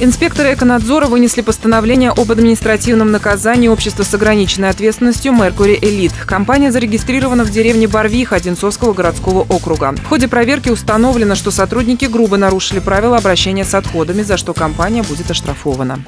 Инспекторы эконадзора вынесли постановление об административном наказании общества с ограниченной ответственностью «Меркури Элит». Компания зарегистрирована в деревне Барвих Одинцовского городского округа. В ходе проверки установлено, что сотрудники грубо нарушили правила обращения с отходами, за что компания будет оштрафована.